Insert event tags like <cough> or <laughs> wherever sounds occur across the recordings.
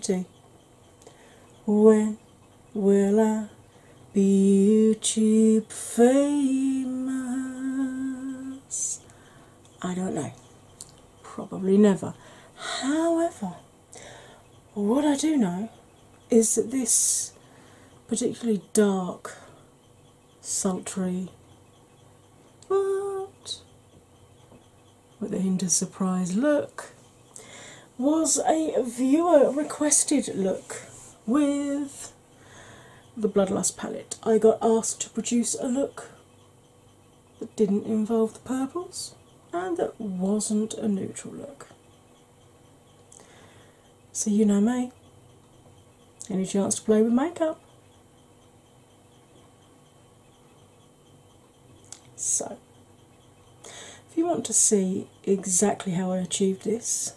Beauty. When will I be YouTube famous? I don't know. Probably never. However, what I do know is that this particularly dark, sultry, but with a hint of surprise look, was a viewer requested look with the Bloodlust palette. I got asked to produce a look that didn't involve the purples and that wasn't a neutral look. So, you know me. Any chance to play with makeup? So, if you want to see exactly how I achieved this,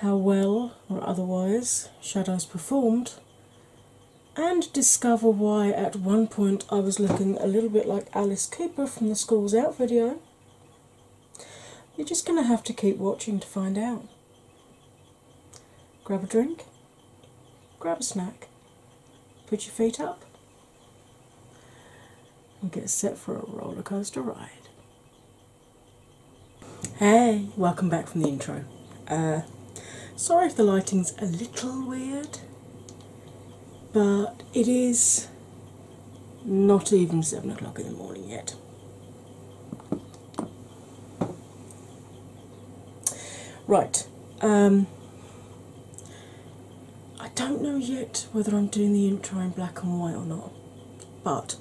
how well or otherwise shadows performed, and discover why at one point I was looking a little bit like Alice Cooper from the Schools Out video, you're just going to have to keep watching to find out. Grab a drink, grab a snack, put your feet up, and get set for a roller coaster ride. Hey, welcome back from the intro. Uh, sorry if the lighting's a little weird, but it is not even seven o'clock in the morning yet. Right, um, I don't know yet whether I'm doing the intro in black and white or not, but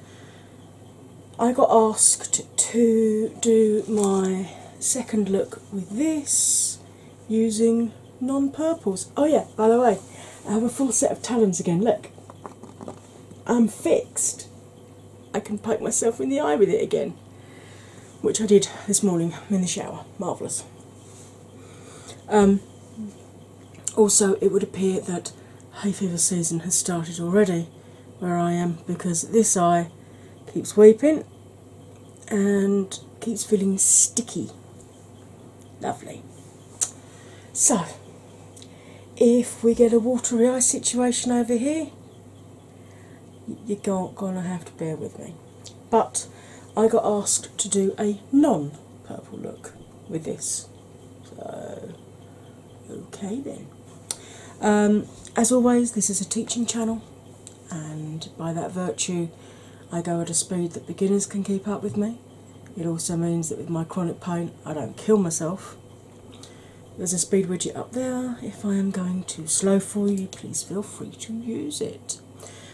I got asked to do my second look with this using non purples. Oh, yeah, by the way, I have a full set of talons again. Look, I'm fixed. I can poke myself in the eye with it again, which I did this morning in the shower. Marvellous. Um, also, it would appear that hay fever season has started already where I am because this eye keeps weeping and keeps feeling sticky. Lovely. So, if we get a watery eye situation over here, you're gonna have to bear with me. But I got asked to do a non purple look with this. So, okay then. Um, as always, this is a teaching channel, and by that virtue, I go at a speed that beginners can keep up with me. It also means that with my chronic pain, I don't kill myself. There's a speed widget up there. If I am going too slow for you, please feel free to use it.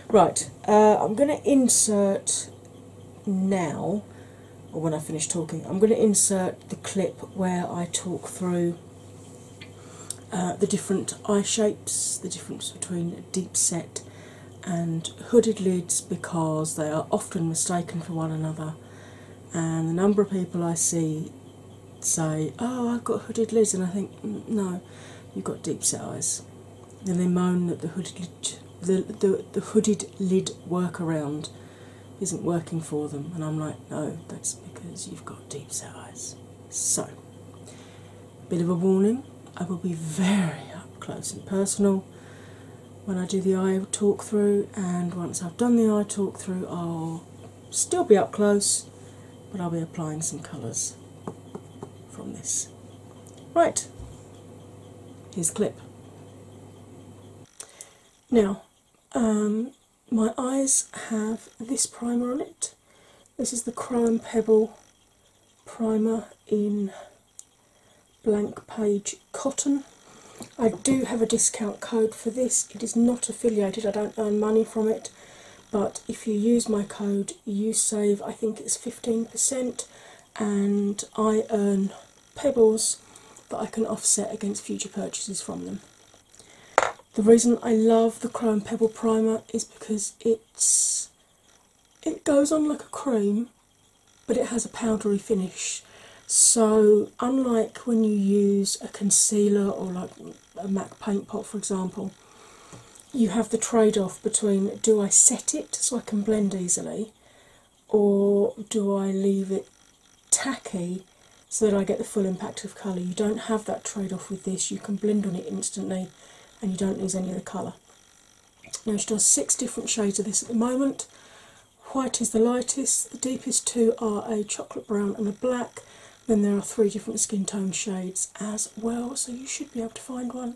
Right, uh, I'm going to insert now, or when I finish talking, I'm going to insert the clip where I talk through uh, the different eye shapes, the difference between deep set and hooded lids because they are often mistaken for one another. And the number of people I see say, Oh, I've got hooded lids, and I think, "Mm, No, you've got deep set eyes. And they moan that the hooded lid, the, the, the hooded lid workaround isn't working for them, and I'm like, No, that's because you've got deep set eyes. So, bit of a warning I will be very up close and personal when I do the eye talk through, and once I've done the eye talk through, I'll still be up close, but I'll be applying some colours this. Right, here's clip. Now, um, my eyes have this primer on it. This is the Crown Pebble primer in blank page cotton. I do have a discount code for this. It is not affiliated, I don't earn money from it, but if you use my code, you save I think it's 15%, and I earn pebbles that I can offset against future purchases from them. The reason I love the Chrome Pebble primer is because it's it goes on like a cream, but it has a powdery finish. So, unlike when you use a concealer or like a MAC paint pot, for example, you have the trade off between do I set it so I can blend easily, or do I leave it tacky so that I get the full impact of colour. You don't have that trade off with this, you can blend on it instantly and you don't lose any of the colour. Now, she does six different shades of this at the moment. White is the lightest, the deepest two are a chocolate brown and a black. Then there are three different skin tone shades as well, so you should be able to find one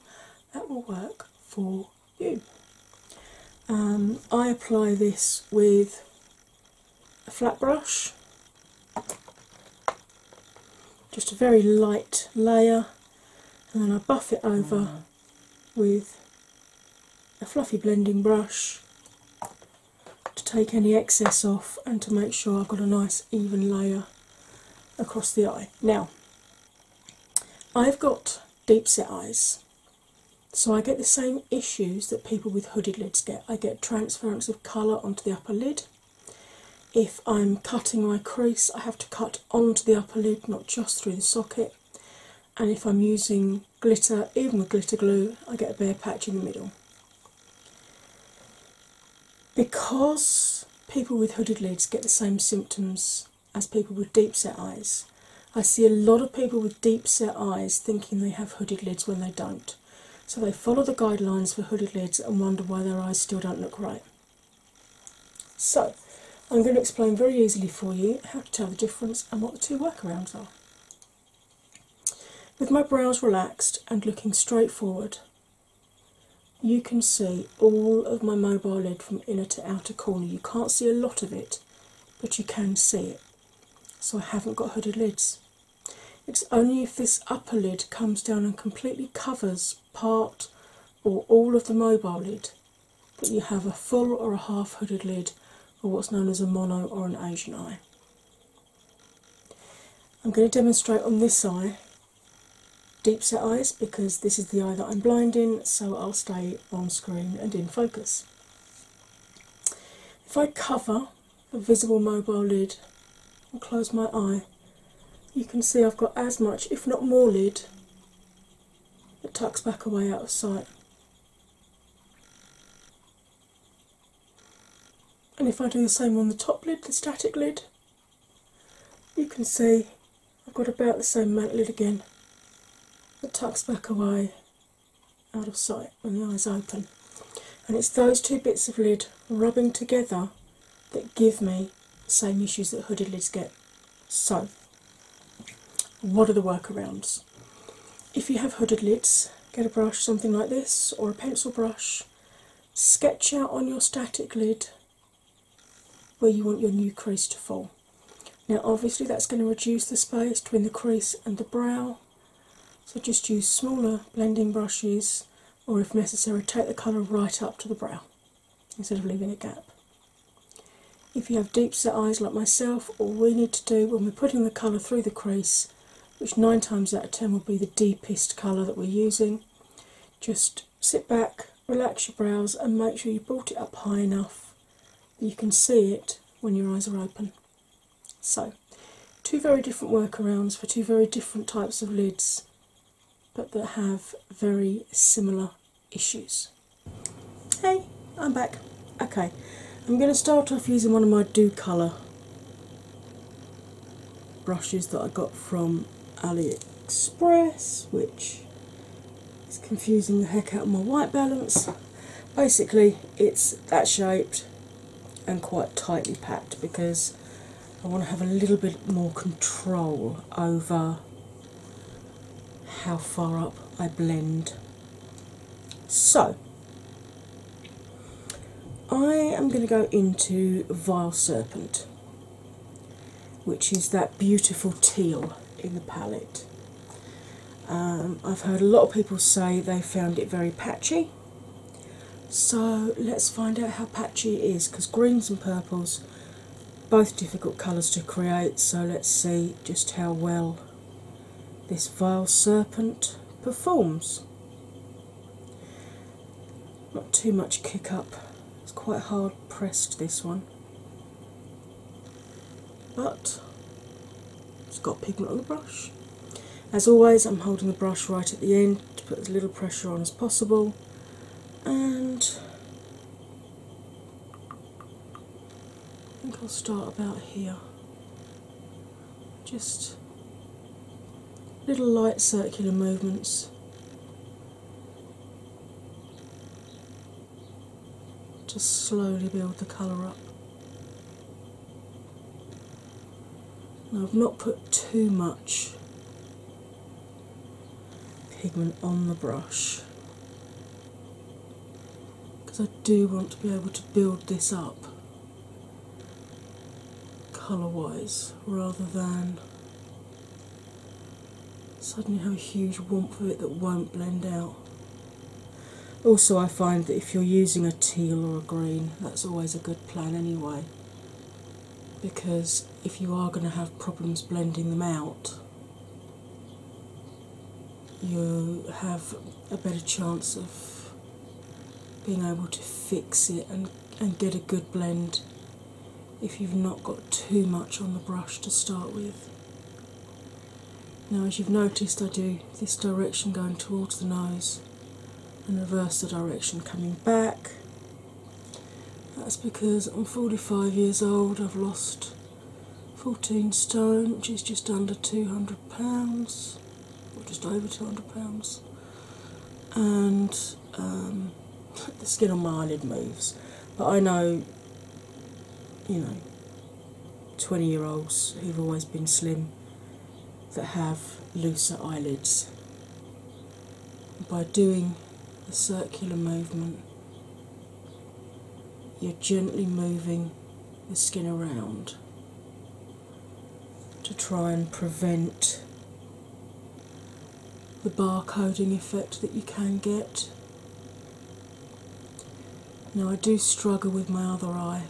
that will work for you. Um, I apply this with a flat brush, just a very light layer, and then I buff it over mm. with a fluffy blending brush to take any excess off and to make sure I've got a nice even layer across the eye. Now, I've got deep set eyes, so I get the same issues that people with hooded lids get. I get transference of colour onto the upper lid. If I'm cutting my crease, I have to cut onto the upper lid, not just through the socket. And if I'm using glitter, even with glitter glue, I get a bare patch in the middle. Because people with hooded lids get the same symptoms as people with deep set eyes, I see a lot of people with deep set eyes thinking they have hooded lids when they don't. So they follow the guidelines for hooded lids and wonder why their eyes still don't look right. So, I'm going to explain very easily for you how to tell the difference and what the two workarounds are. With my brows relaxed and looking straight forward, you can see all of my mobile lid from inner to outer corner. You can't see a lot of it, but you can see it. So I haven't got hooded lids. It's only if this upper lid comes down and completely covers part or all of the mobile lid that you have a full or a half hooded lid or what's known as a mono or an Asian eye. I'm going to demonstrate on this eye deep set eyes because this is the eye that I'm blind in, so I'll stay on screen and in focus. If I cover the visible mobile lid and close my eye, you can see I've got as much, if not more, lid that tucks back away out of sight. And if I do the same on the top lid, the static lid, you can see I've got about the same amount lid again that tucks back away out of sight when the eyes open. And it's those two bits of lid rubbing together that give me the same issues that hooded lids get. So, what are the workarounds? If you have hooded lids, get a brush, something like this, or a pencil brush, sketch out on your static lid where you want your new crease to fall. Now, obviously, that's going to reduce the space between the crease and the brow, so just use smaller blending brushes, or if necessary, take the colour right up to the brow instead of leaving a gap. If you have deep set eyes like myself, all we need to do when we're putting the colour through the crease, which nine times out of ten will be the deepest colour that we're using, just sit back, relax your brows, and make sure you brought it up high enough you can see it when your eyes are open. So, two very different workarounds for two very different types of lids, but that have very similar issues. Hey, I'm back. Okay, I'm going to start off using one of my Docolor brushes that I got from AliExpress, which is confusing the heck out of my white balance. Basically, it's that shaped and quite tightly packed because I want to have a little bit more control over how far up I blend. So, I am going to go into Vile Serpent, which is that beautiful teal in the palette. Um, I've heard a lot of people say they found it very patchy, so let's find out how patchy it is because greens and purples both difficult colours to create, so let's see just how well this vile serpent performs. Not too much kick up, it's quite hard pressed this one, but it's got pigment on the brush. As always, I'm holding the brush right at the end to put as little pressure on as possible, and I think I'll start about here. Just little light circular movements. To slowly build the colour up. Now, I've not put too much pigment on the brush because I do want to be able to build this up colour wise rather than suddenly have a huge warmth of it that won't blend out. Also, I find that if you're using a teal or a green, that's always a good plan anyway because if you are going to have problems blending them out, you have a better chance of being able to fix it and, and get a good blend if you've not got too much on the brush to start with. Now, as you've noticed, I do this direction going towards the nose and reverse the direction coming back. That's because I'm 45 years old, I've lost 14 stone, which is just under 200 pounds, or just over 200 pounds, and um, the skin on my eyelid moves. But I know, you know, 20 year olds who've always been slim that have looser eyelids. By doing the circular movement you're gently moving the skin around to try and prevent the barcoding effect that you can get. Now, I do struggle with my other eye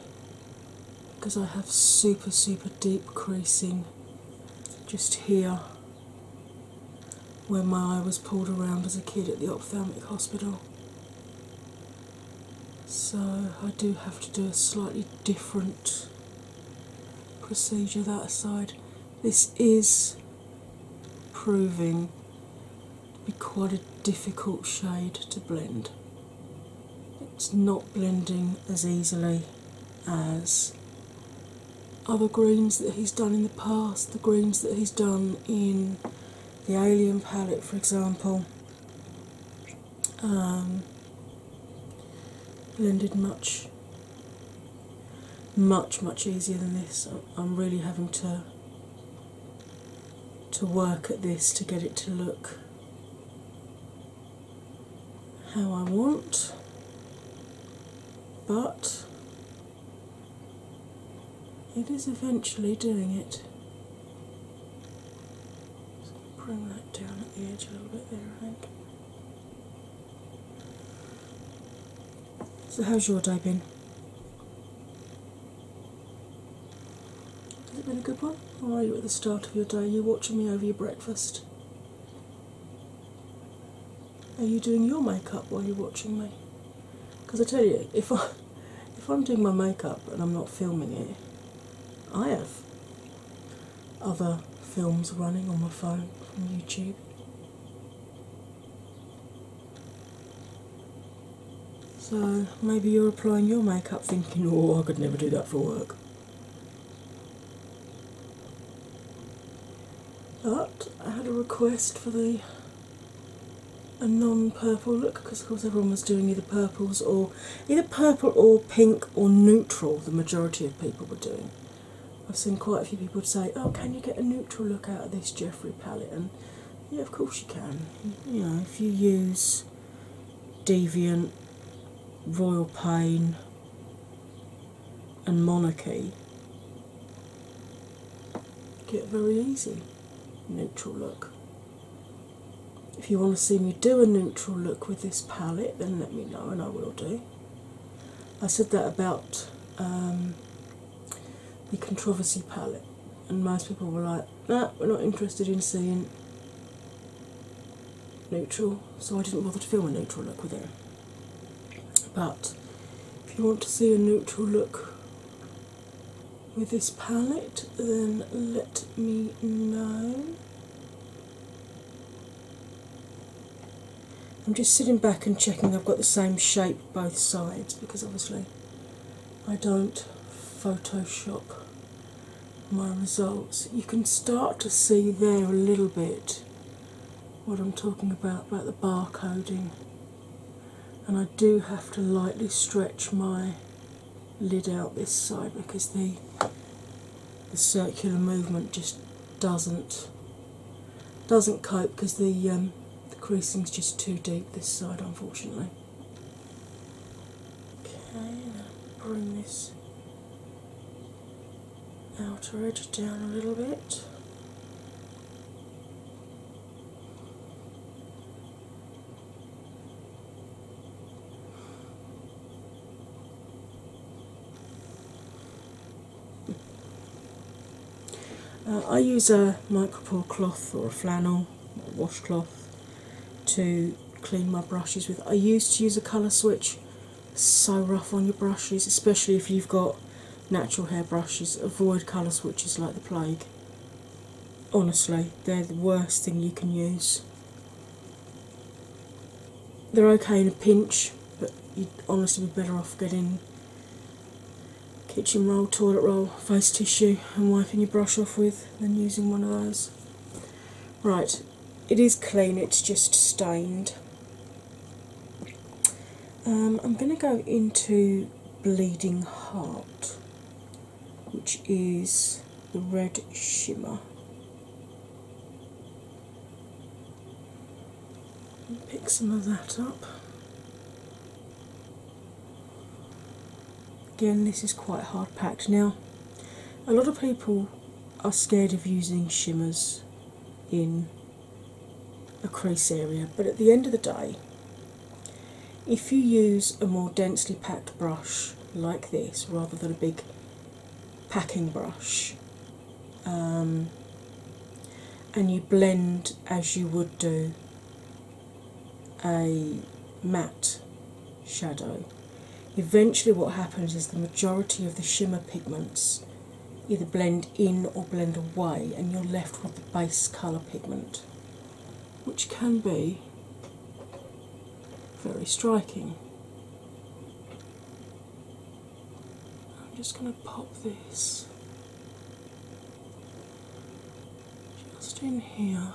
because I have super, super deep creasing just here where my eye was pulled around as a kid at the ophthalmic hospital. So I do have to do a slightly different procedure that aside. This is proving to be quite a difficult shade to blend. It's not blending as easily as other greens that he's done in the past, the greens that he's done in the Alien palette, for example. Um, blended much, much, much easier than this. I'm really having to to work at this to get it to look how I want, but it is eventually doing it. bring that down at the edge a little bit there, I think. So, how's your day been? Has it been a good one? Or are you at the start of your day? Are you watching me over your breakfast? Are you doing your makeup while you're watching me? Because I tell you, if I if I'm doing my makeup and I'm not filming it, I have other films running on my phone from YouTube. So maybe you're applying your makeup thinking, oh, I could never do that for work. But I had a request for the a non-purple look because of course everyone was doing either purples or either purple or pink or neutral. The majority of people were doing. I've seen quite a few people say, "Oh, can you get a neutral look out of this Jeffree palette?" And yeah, of course you can. You know, if you use Deviant Royal Pain and Monarchy get very easy neutral look. If you want to see me do a neutral look with this palette, then let me know and I will do. I said that about um, the controversy palette, and most people were like, nah, we're not interested in seeing neutral, so I didn't bother to film a neutral look with it. But if you want to see a neutral look with this palette, then let me know. I'm just sitting back and checking I've got the same shape both sides because obviously I don't Photoshop my results, you can start to see there a little bit what I'm talking about about the barcoding. And I do have to lightly stretch my lid out this side because the the circular movement just doesn't doesn't cope because the um, creasing's just too deep this side, unfortunately. Okay, bring this outer edge down a little bit. Uh, I use a micropore cloth or a flannel washcloth to clean my brushes with. I used to use a colour switch, so rough on your brushes, especially if you've got natural hair brushes. Avoid colour switches like the plague. Honestly, they're the worst thing you can use. They're okay in a pinch, but you'd honestly be better off getting kitchen roll, toilet roll, face tissue, and wiping your brush off with than using one of those. Right, it is clean, it's just stained. Um, I'm going to go into Bleeding Heart, which is the red shimmer. Pick some of that up. Again, this is quite hard packed. Now, a lot of people are scared of using shimmers in a crease area, but at the end of the day, if you use a more densely packed brush like this rather than a big packing brush, um, and you blend as you would do a matte shadow Eventually, what happens is the majority of the shimmer pigments either blend in or blend away, and you're left with the base colour pigment, which can be very striking. I'm just going to pop this just in here,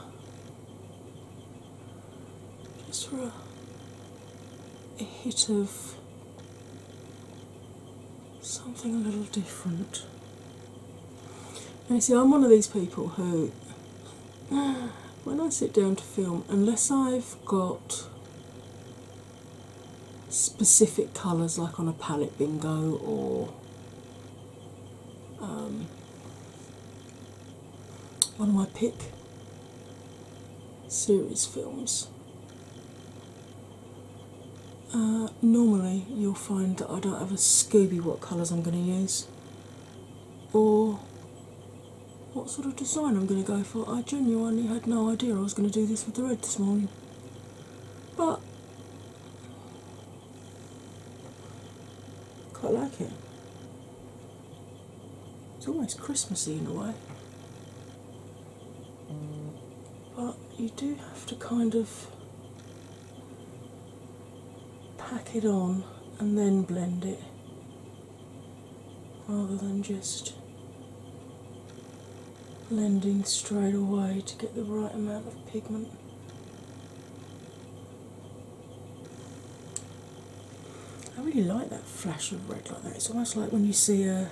just for a, a hit of something a little different. Now, you see, I'm one of these people who, when I sit down to film, unless I've got specific colours like on a palette bingo or um, one of my pick series films, uh, normally, you'll find that I don't have a Scooby what colours I'm going to use or what sort of design I'm going to go for. I genuinely had no idea I was going to do this with the red this morning, but quite like it. It's almost Christmassy in a way, but you do have to kind of pack it on and then blend it rather than just blending straight away to get the right amount of pigment. I really like that flash of red like that. It's almost like when you see a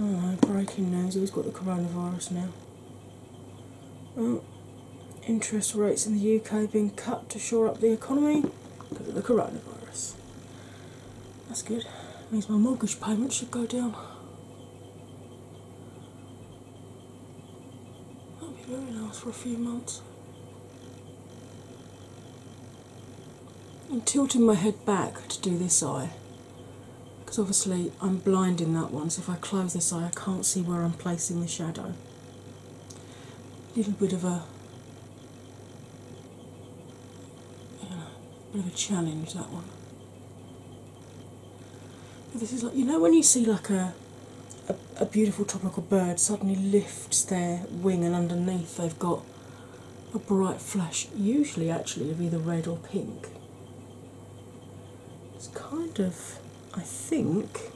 oh, breaking news, who's got the coronavirus now? Oh, interest rates in the UK being cut to shore up the economy because of the coronavirus. That's good. Means my mortgage payment should go down. That'll be for a few months. I'm tilting my head back to do this eye because obviously I'm blind in that one, so if I close this eye, I can't see where I'm placing the shadow. A little bit of a bit of a challenge that one. But this is like you know when you see like a, a a beautiful tropical bird suddenly lifts their wing and underneath they've got a bright flash, usually actually of either red or pink. It's kind of, I think,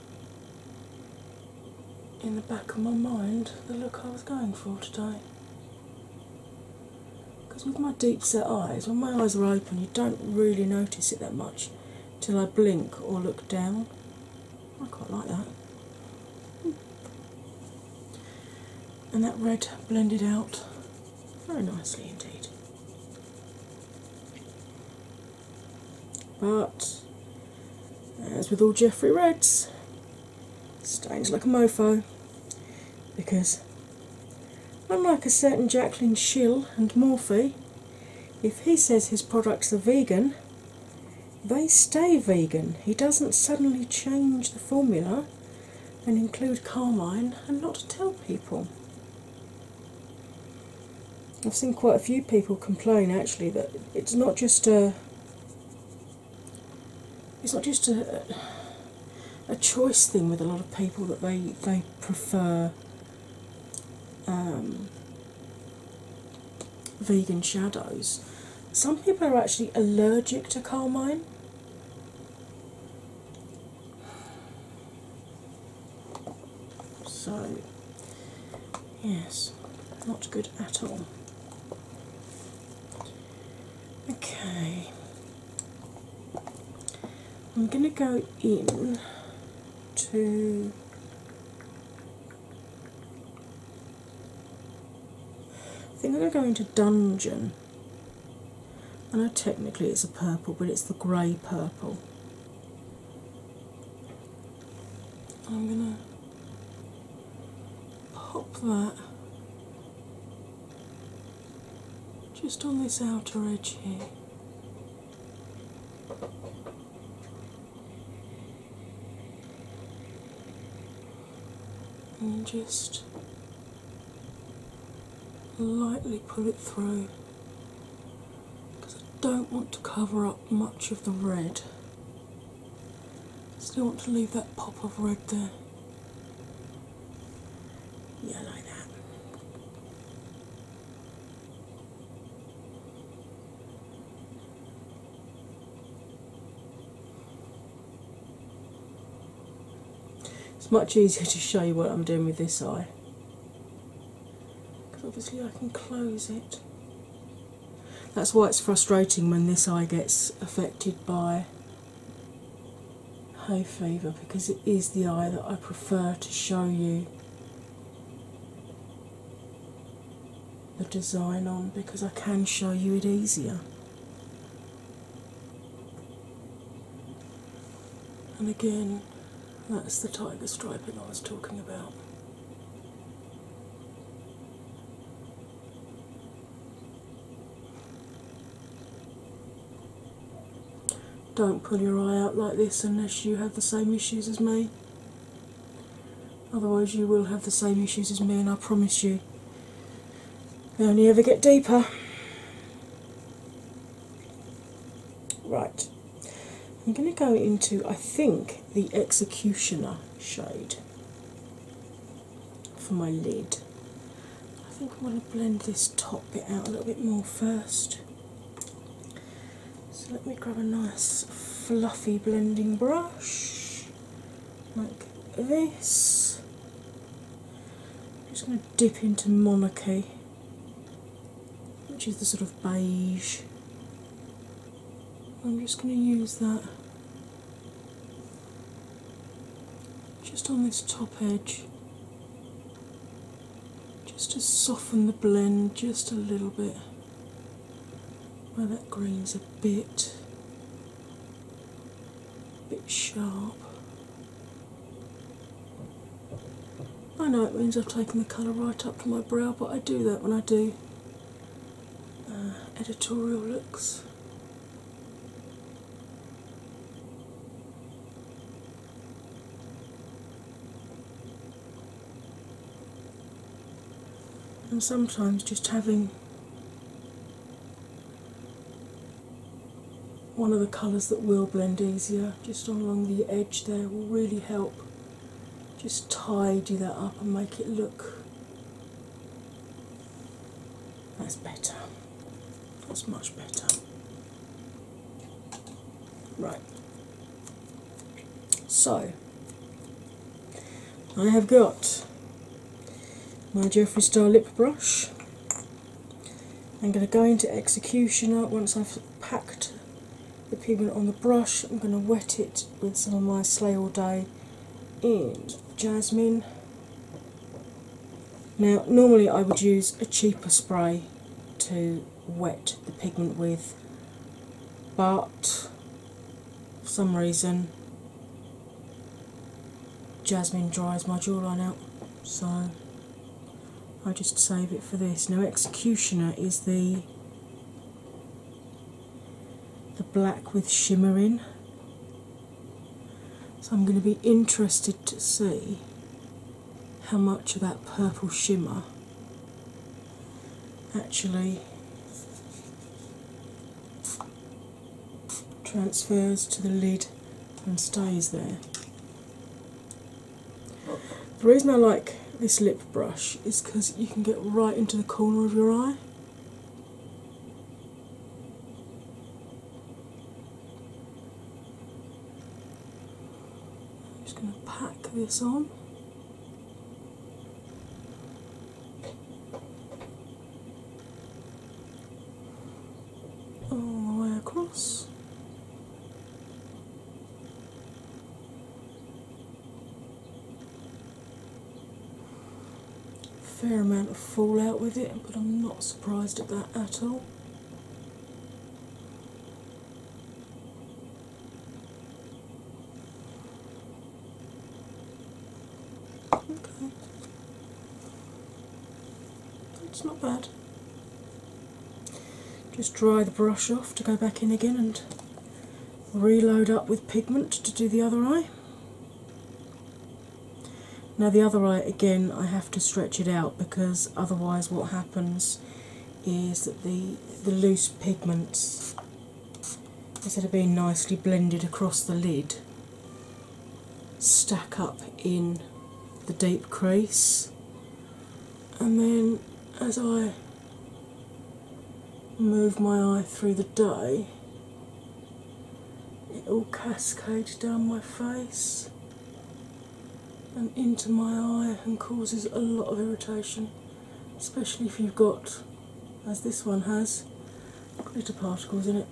in the back of my mind the look I was going for today. Because with my deep set eyes, when my eyes are open, you don't really notice it that much till I blink or look down. I quite like that. And that red blended out very nicely indeed. But as with all Jeffree Reds, stains like a mofo because unlike a certain Jaclyn Hill and Morphe, if he says his products are vegan, they stay vegan. He doesn't suddenly change the formula and include carmine and not tell people. I've seen quite a few people complain actually that it's not just a it's not just a a choice thing with a lot of people that they they prefer um, vegan shadows. Some people are actually allergic to carmine. So, yes, not good at all. Okay, I'm going to go in to I think I'm going to go into Dungeon. I know technically it's a purple, but it's the grey purple. I'm going to pop that just on this outer edge here. And just lightly pull it through because I don't want to cover up much of the red. Still want to leave that pop of red there. Yeah, like that. It's much easier to show you what I'm doing with this eye because obviously I can close it. That's why it's frustrating when this eye gets affected by hay fever because it is the eye that I prefer to show you the design on because I can show you it easier. And again, that's the tiger striping I was talking about. Don't pull your eye out like this unless you have the same issues as me. Otherwise, you will have the same issues as me, and I promise you, they only ever get deeper. Right, I'm going to go into, I think, the Executioner shade for my lid. I think I want to blend this top bit out a little bit more first. So let me grab a nice fluffy blending brush like this. I'm just going to dip into Monarchy, which is the sort of beige. I'm just going to use that just on this top edge, just to soften the blend just a little bit where that green's a bit bit sharp. I know it means I've taken the colour right up to my brow, but I do that when I do uh, editorial looks. And sometimes just having one of the colours that will blend easier just along the edge there will really help just tidy that up and make it look that's better that's much better. Right. So I have got my Jeffree Star lip brush. I'm going to go into Executioner once I've packed the pigment on the brush. I'm going to wet it with some of my Slay All Day in Jasmine. Now, normally I would use a cheaper spray to wet the pigment with, but for some reason Jasmine dries my jawline out, so I just save it for this. Now, Executioner is the the black with shimmer in, so I'm going to be interested to see how much of that purple shimmer actually transfers to the lid and stays there. The reason I like this lip brush is because you can get right into the corner of your eye. I'm just going to pack this on. All the way across. Fair amount of fallout with it, but I'm not surprised at that at all. Okay. It's not bad. Just dry the brush off to go back in again and reload up with pigment to do the other eye. Now, the other eye again, I have to stretch it out because otherwise, what happens is that the, the loose pigments, instead of being nicely blended across the lid, stack up in the deep crease, and then as I move my eye through the day, it all cascades down my face and into my eye and causes a lot of irritation, especially if you've got, as this one has, glitter particles in it.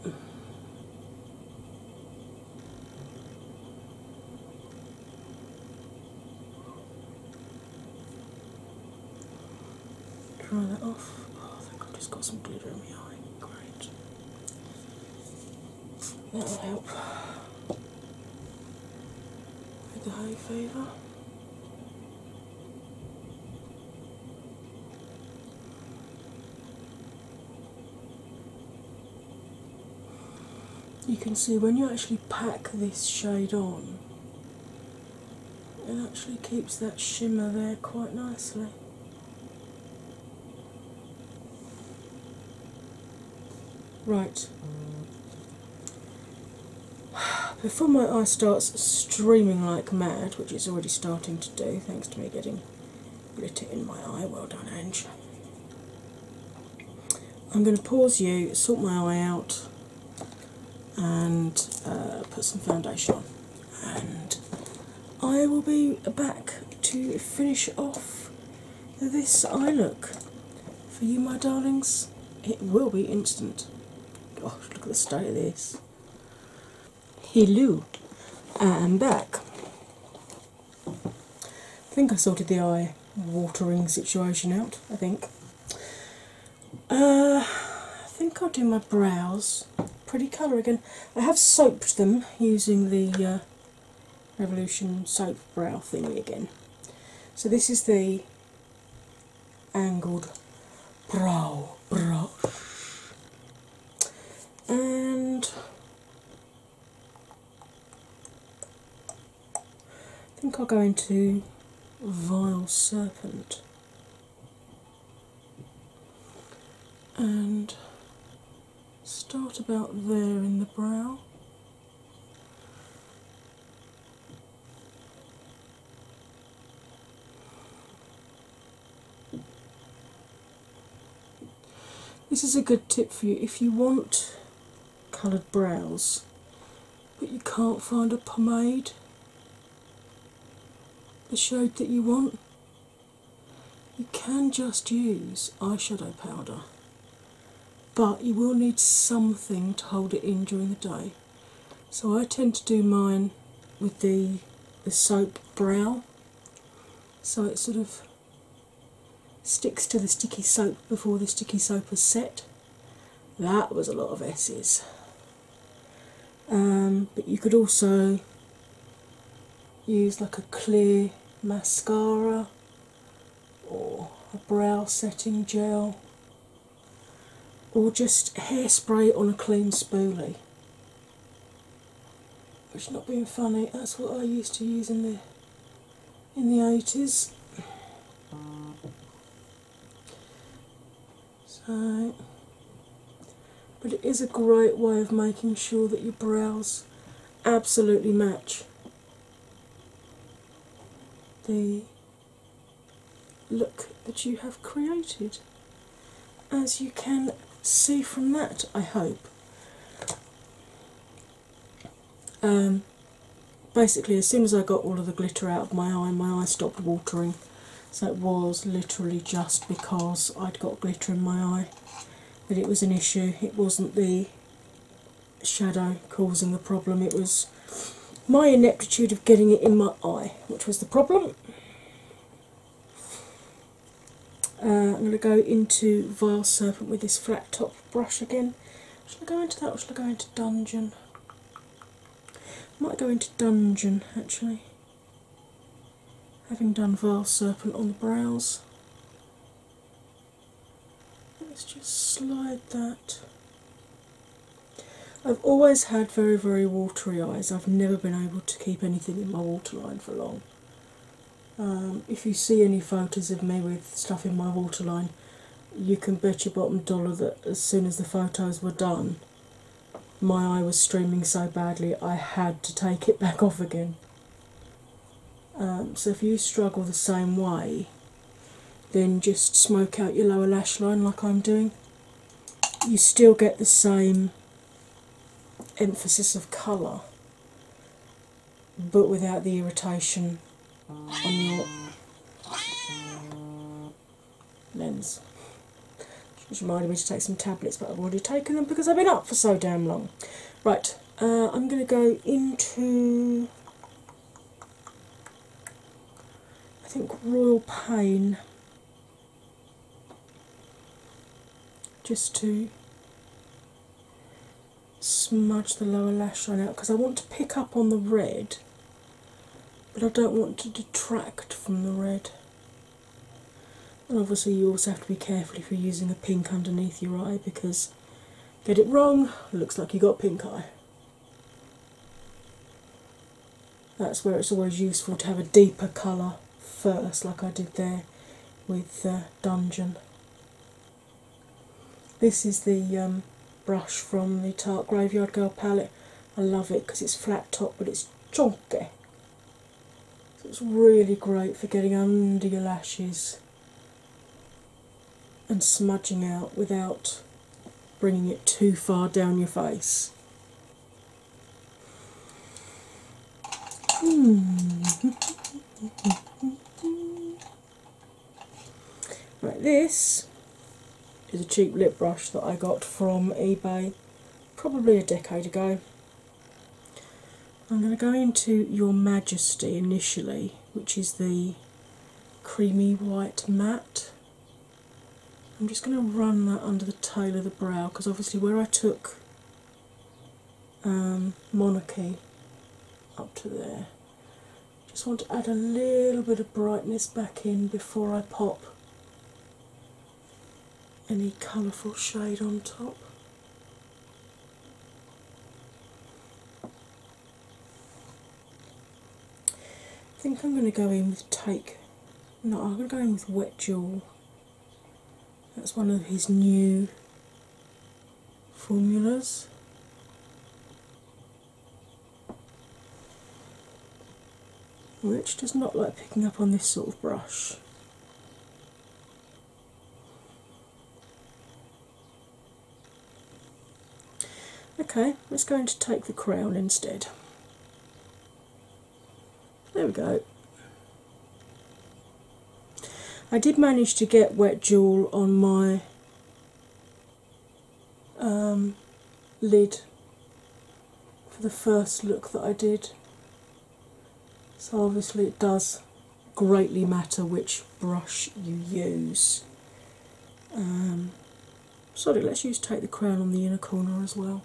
Dry that off. Oh, I think I've just got some glitter in my eye. Great. That'll help with the hay fever. You can see when you actually pack this shade on, it actually keeps that shimmer there quite nicely. Right. <sighs> Before my eye starts streaming like mad, which it's already starting to do thanks to me getting glitter in my eye, well done, Ange. I'm going to pause you, sort my eye out, and uh, put some foundation on. And I will be back to finish off this eye look for you, my darlings. It will be instant. Gosh, look at the state of this. Hello, I'm back. I think I sorted the eye watering situation out. I think. Uh, I think I'll do my brows. Pretty colour again. I have soaped them using the uh, Revolution soap brow thingy again. So this is the angled brow brush, and I think I'll go into Vile Serpent and start about there in the brow. This is a good tip for you if you want coloured brows but you can't find a pomade the shade that you want. You can just use eyeshadow powder, but you will need something to hold it in during the day. So I tend to do mine with the the soap brow, so it sort of sticks to the sticky soap before the sticky soap is set. That was a lot of S's. Um, but you could also use like a clear mascara or a brow setting gel or just hairspray on a clean spoolie. Which not being funny, that's what I used to use in the in the eighties. So but it is a great way of making sure that your brows absolutely match the look that you have created. As you can see from that, I hope. Um, basically, as soon as I got all of the glitter out of my eye, my eye stopped watering. So it was literally just because I'd got glitter in my eye that it was an issue. It wasn't the shadow causing the problem, it was my ineptitude of getting it in my eye, which was the problem. Uh, I'm going to go into Vile Serpent with this flat top brush again. Shall I go into that or shall I go into Dungeon? Might go into Dungeon actually. Having done Vile Serpent on the brows. Let's just slide that. I've always had very, very watery eyes. I've never been able to keep anything in my waterline for long. Um, if you see any photos of me with stuff in my waterline, you can bet your bottom dollar that as soon as the photos were done, my eye was streaming so badly I had to take it <laughs> back off again. Um, so if you struggle the same way, then just smoke out your lower lash line like I'm doing. You still get the same emphasis of colour, but without the irritation on your lens. Which reminded me to take some tablets, but I've already taken them because I've been up for so damn long. Right, uh, I'm going to go into I think Royal Pain just to smudge the lower lash line out because I want to pick up on the red, but I don't want to detract from the red. And obviously, you also have to be careful if you're using a pink underneath your eye because get it wrong, looks like you got pink eye. That's where it's always useful to have a deeper colour first, like I did there with uh, Dungeon. This is the um, brush from the Tarte Graveyard Girl palette. I love it because it's flat top but it's chunky. It's really great for getting under your lashes and smudging out without bringing it too far down your face. Hmm. <laughs> right, this is a cheap lip brush that I got from eBay probably a decade ago. I'm going to go into Your Majesty initially, which is the creamy white matte. I'm just going to run that under the tail of the brow because obviously, where I took um, Monarchy up to there, just want to add a little bit of brightness back in before I pop any colourful shade on top. Think I'm going to go in with Take. No, I'm going to go in with Wet Jewel. That's one of his new formulas. Which does not like picking up on this sort of brush. Okay, let's go to take the crown instead. There we go. I did manage to get wet jewel on my um, lid for the first look that I did. So, obviously, it does greatly matter which brush you use. Um, sorry, let's use take the crown on the inner corner as well.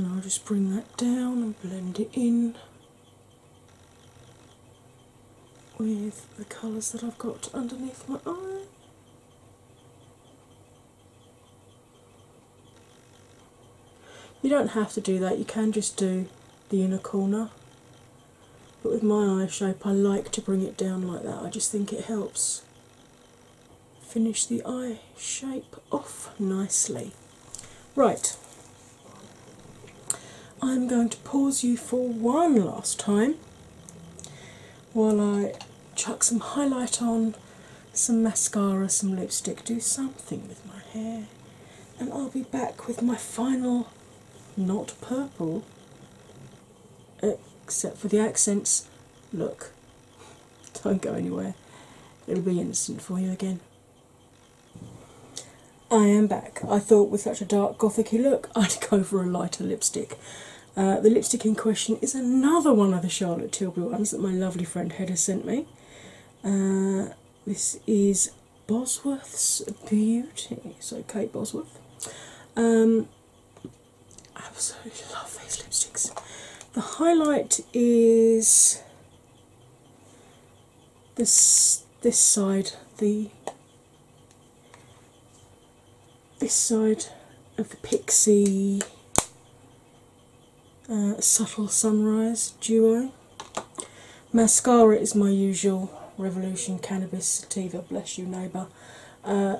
And I'll just bring that down and blend it in with the colours that I've got underneath my eye. You don't have to do that, you can just do the inner corner. But with my eye shape, I like to bring it down like that, I just think it helps finish the eye shape off nicely. Right, I'm going to pause you for one last time while I chuck some highlight on, some mascara, some lipstick, do something with my hair, and I'll be back with my final, not purple, except for the accents. Look, <laughs> don't go anywhere, it'll be instant for you again. I am back. I thought with such a dark gothicy look, <laughs> I'd go for a lighter lipstick. Uh, the lipstick in question is another one of the Charlotte Tilbury ones that my lovely friend Hedda sent me. Uh, this is Bosworth's Beauty, so Kate Bosworth. Um, absolutely love these lipsticks. The highlight is this this side, the this side of the Pixi uh, Subtle Sunrise duo. Mascara is my usual Revolution Cannabis Sativa, bless you, neighbour. Uh,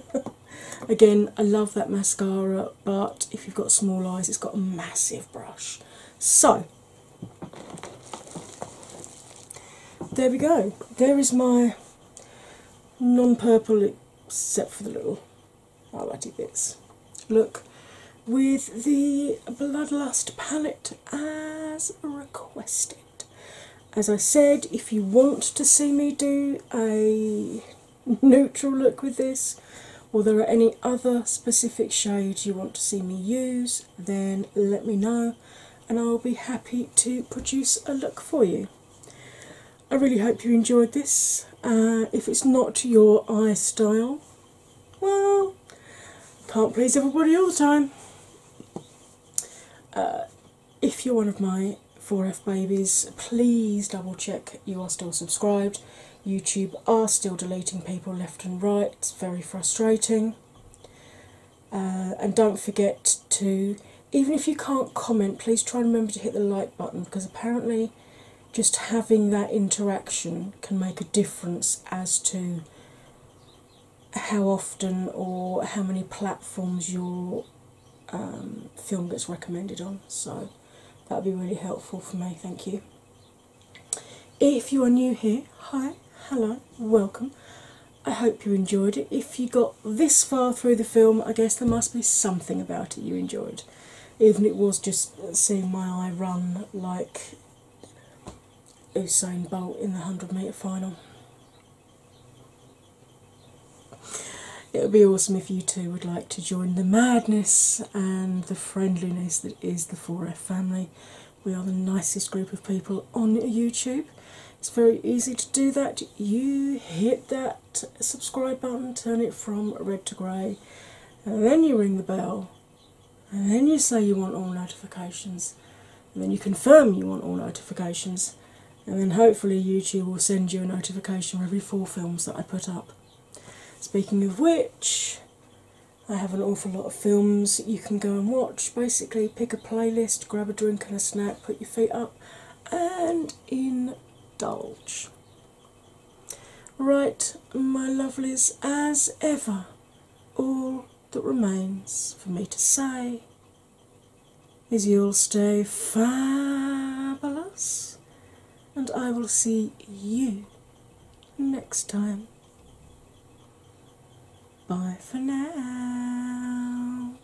<laughs> again, I love that mascara, but if you've got small eyes, it's got a massive brush. So, there we go. There is my non purple, except for the little highlighty bits. Look with the Bloodlust palette as requested. As I said, if you want to see me do a neutral look with this, or there are any other specific shades you want to see me use, then let me know and I'll be happy to produce a look for you. I really hope you enjoyed this. Uh, if it's not your eye style, well, can't please everybody all the time. Uh, if you're one of my 4F babies, please double check you are still subscribed. YouTube are still deleting people left and right, it's very frustrating. Uh, and don't forget to, even if you can't comment, please try and remember to hit the like button because apparently just having that interaction can make a difference as to how often or how many platforms your um, film gets recommended on. So that would be really helpful for me. Thank you. If you are new here, hi, hello, welcome. I hope you enjoyed it. If you got this far through the film, I guess there must be something about it you enjoyed. Even it was just seeing my eye run like Usain Bolt in the 100 metre final. It would be awesome if you too would like to join the madness and the friendliness that is the 4F family. We are the nicest group of people on YouTube. It's very easy to do that. You hit that subscribe button, turn it from red to grey, and then you ring the bell, and then you say you want all notifications, and then you confirm you want all notifications, and then hopefully YouTube will send you a notification for every four films that I put up. Speaking of which, I have an awful lot of films you can go and watch. Basically, pick a playlist, grab a drink and a snack, put your feet up, and indulge. Right, my lovelies, as ever, all that remains for me to say is you'll stay fabulous, and I will see you next time. Bye for now.